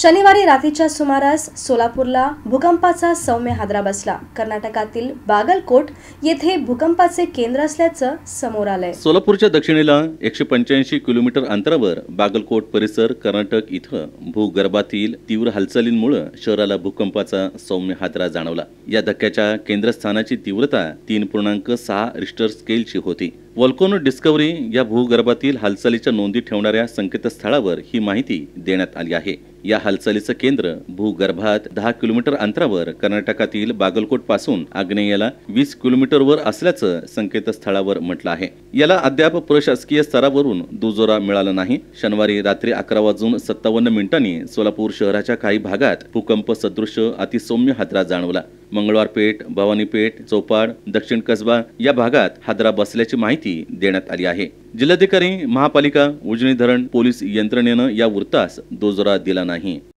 शनिवारी रात्रीच्या सुमारास सोलापूरला भूकंपाचा सौम्य हादरा बसला. कर्नाटकातील बागलकोट येथे भूकंपाचे केंद्र असल्याचं समोर आलंय. सोलापूरच्या दक्षिणेला एकशे पंच्याऐंशी किलोमीटर अंतरावर बागलकोट परिसर कर्नाटक इथं भूगर्भातील तीव्र हालचालींमुळे शहराला भूकंपाचा सौम्य हादरा जाणवला. या धक्क्याच्या केंद्रस्थानाची तीव्रता तीन पूर्णांक सहा रिस्टर स्केलची होती. वॉल्कोनो डिस्कवरी या भूगर्भातील हालचालीच्या नोंदी ठेवणाऱ्या संकेतस्थळावर ही माहिती देण्यात आली आहे. या हालचालीचं केंद्र भूगर्भात दहा किलोमीटर अंतरावर कर्नाटकातील बागलकोटपासून आग्नेयाला वीस किलोमीटरवर असल्याचं संकेतस्थळावर म्हटलं आहे. याला अद्याप प्रशासकीय स्तरावरून दुजोरा मिळाला नाही. शनिवारी रात्री अकरा वाजून सत्तावन्न मिनिटांनी सोलापूर शहराच्या काही भागात भूकंप सदृश अतिसौम्य हादरा जाणवला. मंगळवार पेठ भवानी पेठ चौपाड दक्षिण कसबा या भागात हादरा बसल्याची माहिती देण्यात आली आहे. जिल्हाधिकारी महापालिका उजनी धरण पोलीस यंत्रणेनं या वृत्तास दोजोरा दिला नाही.